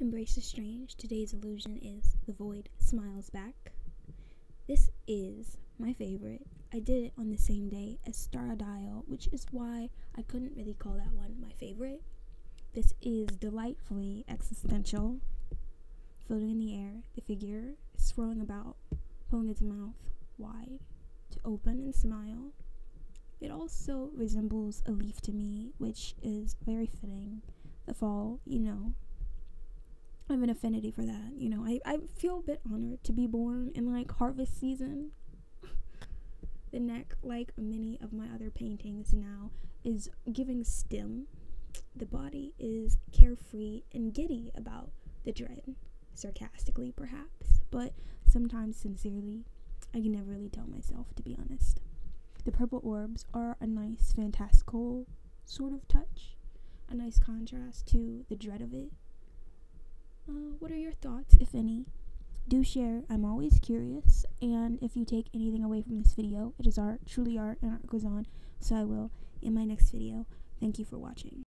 Embrace the strange. Today's illusion is the void smiles back. This is my favorite. I did it on the same day as Star Dial, which is why I couldn't really call that one my favorite. This is delightfully existential. Floating in the air, the figure is swirling about, pulling its mouth wide to open and smile. It also resembles a leaf to me, which is very fitting. The fall, you know, I have an affinity for that. You know, I, I feel a bit honored to be born in like harvest season. the neck, like many of my other paintings now, is giving stem. The body is carefree and giddy about the dread, sarcastically perhaps, but sometimes sincerely. I can never really tell myself, to be honest. The purple orbs are a nice, fantastical sort of touch, a nice contrast to the dread of it. Uh, what are your thoughts, if any? Do share, I'm always curious, and if you take anything away from this video, it is art, truly art, and art goes on, so I will in my next video. Thank you for watching.